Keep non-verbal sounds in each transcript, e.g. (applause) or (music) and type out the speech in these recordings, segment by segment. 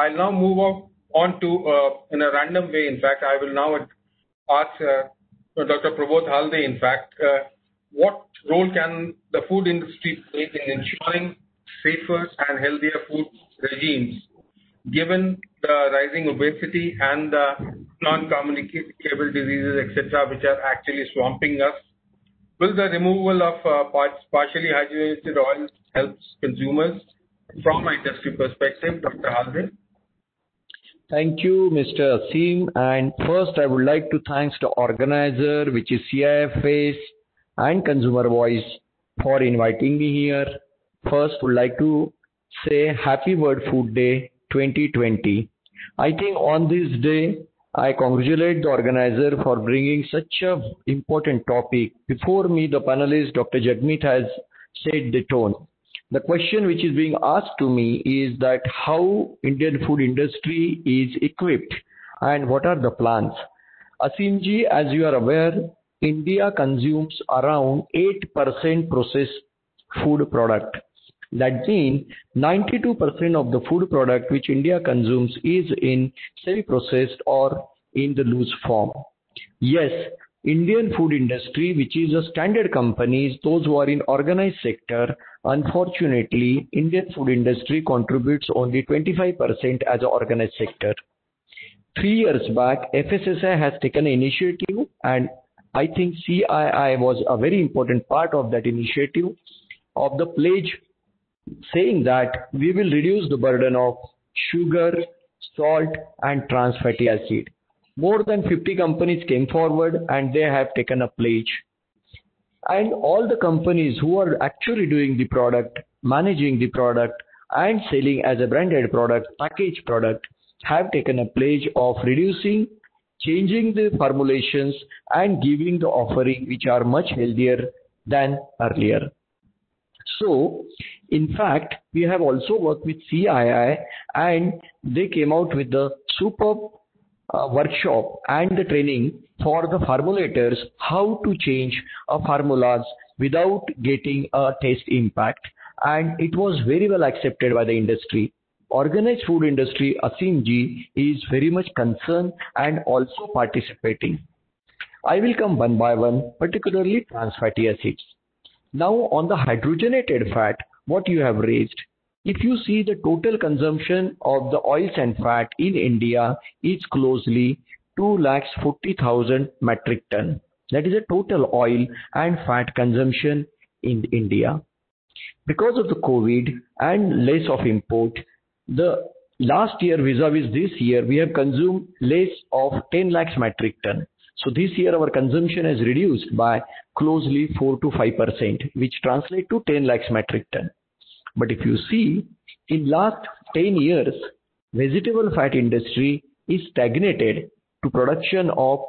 I'll now move on to, uh, in a random way, in fact, I will now ask uh, Dr. Prabodh Halde, in fact, uh, what role can the food industry play in ensuring safer and healthier food regimes, given the rising obesity and the non-communicable diseases, etc., which are actually swamping us? Will the removal of partially hydrogenated oils help consumers from an industry perspective, Dr. Halde? Thank you, Mr. Asim. And First, I would like to thank the organizer, which is CIFS and Consumer Voice, for inviting me here. First, would like to say Happy World Food Day 2020. I think on this day, I congratulate the organizer for bringing such a important topic. Before me, the panelist, Dr. Jagmeet, has set the tone. The question which is being asked to me is that how Indian food industry is equipped and what are the plans. Aseem ji, as you are aware, India consumes around 8% processed food product. That means 92% of the food product which India consumes is in semi-processed or in the loose form. Yes, Indian food industry, which is a standard companies, those who are in organized sector, unfortunately, Indian food industry contributes only 25% as an organized sector. Three years back, FSSAI has taken initiative and I think CII was a very important part of that initiative of the pledge saying that we will reduce the burden of sugar, salt and trans fatty acid. More than 50 companies came forward and they have taken a pledge. And all the companies who are actually doing the product, managing the product and selling as a branded product, packaged product, have taken a pledge of reducing, changing the formulations and giving the offering which are much healthier than earlier. So, in fact, we have also worked with CII and they came out with the superb uh, workshop and the training for the formulators how to change a formulas without getting a taste impact and it was very well accepted by the industry. Organized food industry, Asimji, is very much concerned and also participating. I will come one by one, particularly trans fatty acids. Now on the hydrogenated fat, what you have raised, if you see the total consumption of the oils and fat in India is closely 2,40,000 metric ton. That is a total oil and fat consumption in India. Because of the COVID and less of import, the last year vis-a-vis -vis this year, we have consumed less of 10 lakhs metric ton. So this year our consumption has reduced by closely 4 to 5%, which translate to 10 lakhs metric ton. But if you see, in last 10 years, vegetable fat industry is stagnated to production of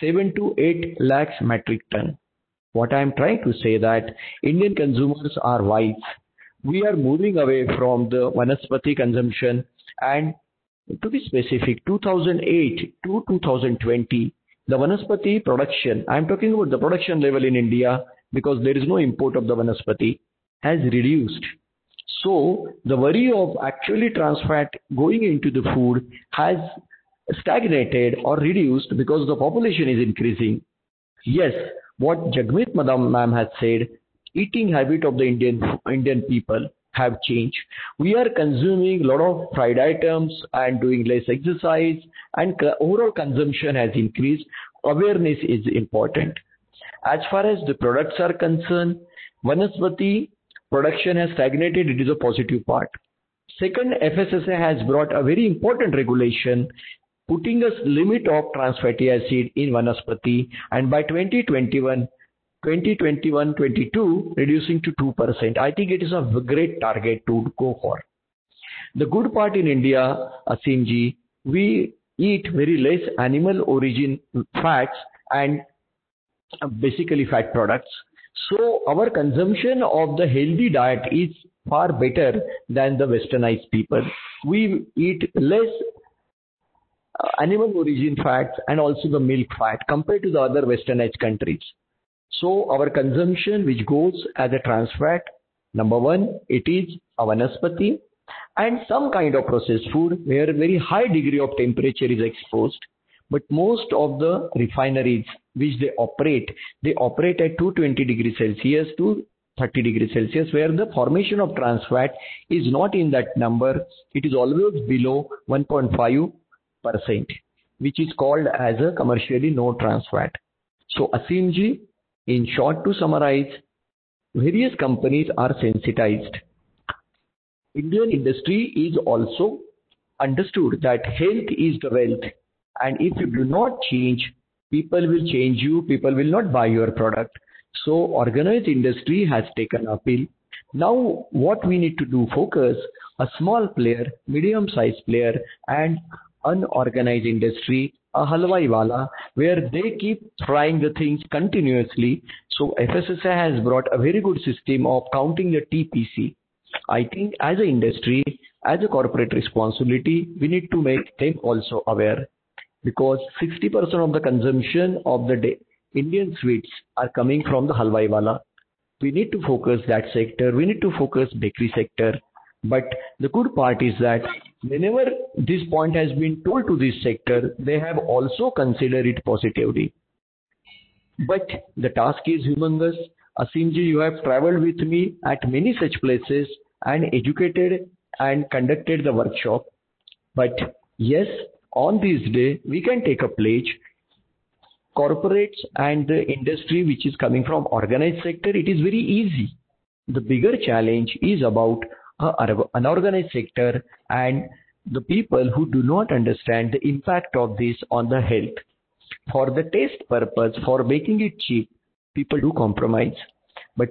7 to 8 lakhs metric ton. What I am trying to say that Indian consumers are wise. We are moving away from the vanaspati consumption and to be specific, 2008 to 2020, the vanaspati production, I am talking about the production level in India because there is no import of the vanaspati, has reduced. So the worry of actually trans fat going into the food has stagnated or reduced because the population is increasing. Yes, what Jagmeet Madam ma'am has said, eating habit of the Indian Indian people have changed. We are consuming a lot of fried items and doing less exercise and overall consumption has increased. Awareness is important. As far as the products are concerned, Vanaspati production has stagnated. It is a positive part. Second, FSSA has brought a very important regulation putting a limit of trans fatty acid in vanaspati and by 2021 2021-22 reducing to 2%. I think it is a great target to go for. The good part in India, Asimji, we eat very less animal origin fats and basically fat products. So our consumption of the healthy diet is far better than the westernized people. We eat less uh, animal origin fats and also the milk fat compared to the other westernized countries. So our consumption which goes as a trans fat, number one, it is a vanaspati and some kind of processed food where very high degree of temperature is exposed. But most of the refineries which they operate, they operate at 220 degrees Celsius to 30 degrees Celsius where the formation of trans fat is not in that number. It is always below 1.5 percent, which is called as a commercially no trans fat. So Asimji, in short to summarize, various companies are sensitized. Indian industry is also understood that health is the wealth and if you do not change, people will change you, people will not buy your product. So organized industry has taken appeal. Now what we need to do focus a small player, medium sized player and unorganized industry, a halwai wala, where they keep trying the things continuously. So FSSAI has brought a very good system of counting the TPC. I think as an industry, as a corporate responsibility, we need to make them also aware because 60% of the consumption of the day, Indian sweets are coming from the halwai wala. We need to focus that sector. We need to focus bakery sector. But the good part is that whenever this point has been told to this sector, they have also considered it positively. But the task is humongous. Asimji, you have traveled with me at many such places and educated and conducted the workshop. But yes, on this day, we can take a pledge. Corporates and the industry which is coming from organized sector, it is very easy. The bigger challenge is about uh, unorganized sector and the people who do not understand the impact of this on the health. For the taste purpose, for making it cheap, people do compromise. But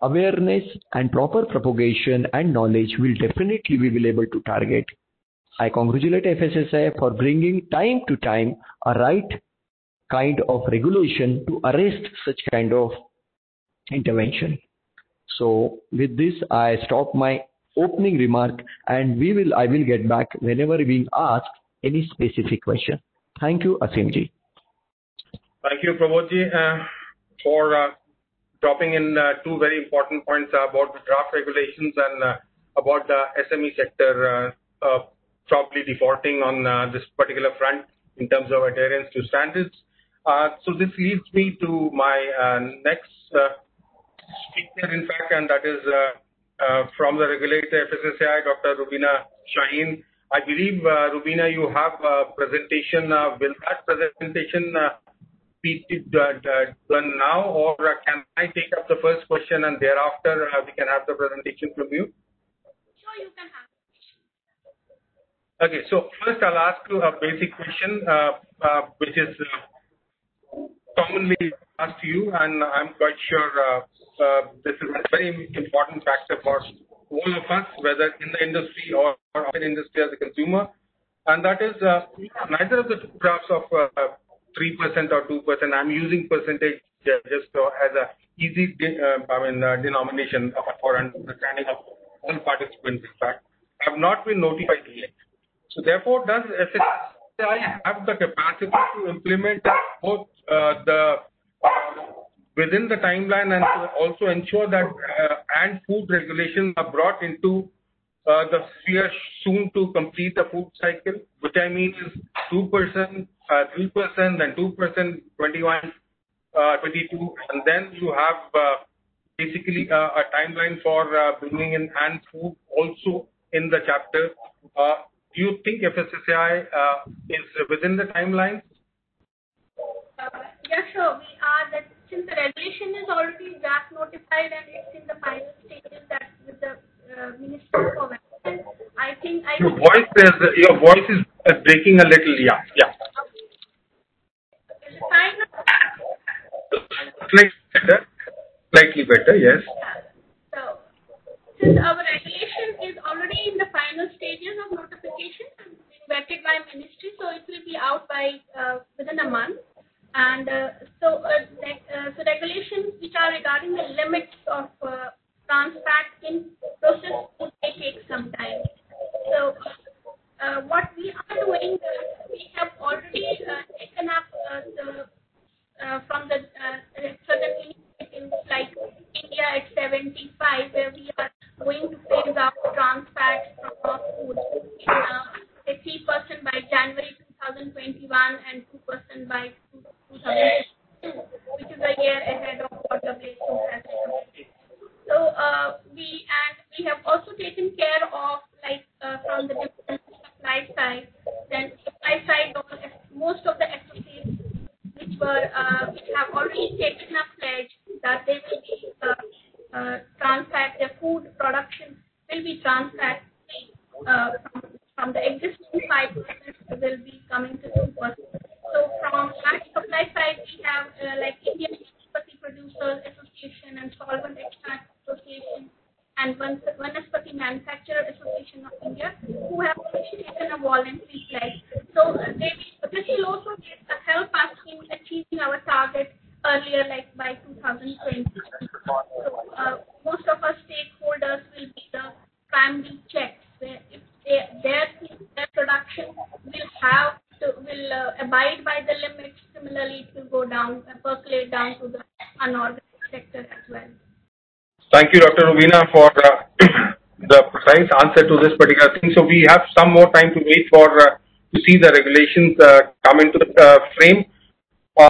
awareness and proper propagation and knowledge will definitely we will able to target. I congratulate FSSAI for bringing time to time a right kind of regulation to arrest such kind of intervention. So with this, I stop my opening remark and we will, I will get back whenever being asked any specific question. Thank you, Asimji. Thank you, Prabodhji, uh, for uh, dropping in uh, two very important points about the draft regulations and uh, about the SME sector uh, uh, probably defaulting on uh, this particular front in terms of adherence to standards. Uh, so this leads me to my uh, next speaker, in fact, and that is uh, from the regulator FSSAI, Dr. Rubina Shaheen. I believe, uh, Rubina, you have a presentation. Uh, will that presentation be done now, or can I take up the first question and thereafter we can have the presentation from you? Sure, you can have. Okay, so first I'll ask you a basic question, which is commonly asked to you, and I'm quite sure uh, this is a very important factor for all of us, whether in the industry or, in industry as a consumer. And that is uh, neither of the two graphs of uh, 3% or 2%. I'm using percentage just as a easy uh, I mean, uh, denomination for understanding of all participants, in fact, have not been notified. So therefore, does FSSAI have the capacity to implement both uh, the within the timeline and to also ensure that uh, and food regulations are brought into uh, the sphere soon to complete the food cycle, which I mean is 2%, 3%, uh, then 2%, 21, 22, and then you have basically a timeline for bringing in and food also in the chapter. Do you think FSSAI uh, is within the timelines? Uh, yeah, sure. We are. That since the regulation is already draft notified and it's in the final stages that with the uh, Ministry for Medicine, I think I. Your voice is your voice is uh, breaking a little. Yeah, yeah. Fine? Slightly better. Slightly better. Yes. So, since our regulation is already in the final stages of notification and vetted by ministry, so it will be out by uh, within a month. And uh, so, uh, uh, so regulations which are regarding the limits 75, where we are going to phase out trans fats from our food in uh, 3% by January 2021 and 2% by 2022, which is a year ahead of what the WHO has recommended. So uh, we and we have also taken care of like uh, from the supply side, then supply side most of the activities which were uh, which have already taken up Association and Solvent Extract Association and Vanaspati Manufacturer Association of India who have taken a voluntary pledge. So uh, they, this will also help us in achieving our target earlier, like by 2020. So, uh, most of our stakeholders will be the primary checks, where if they, their, their production will have to, will uh, abide by the limits. Similarly, it will go down, uh, percolate down to the unorganized sector as well. Thank you, Dr. Rubina, for uh, (clears throat) the precise answer to this particular thing. So we have some more time to wait for uh, to see the regulations uh, come into the uh, frame.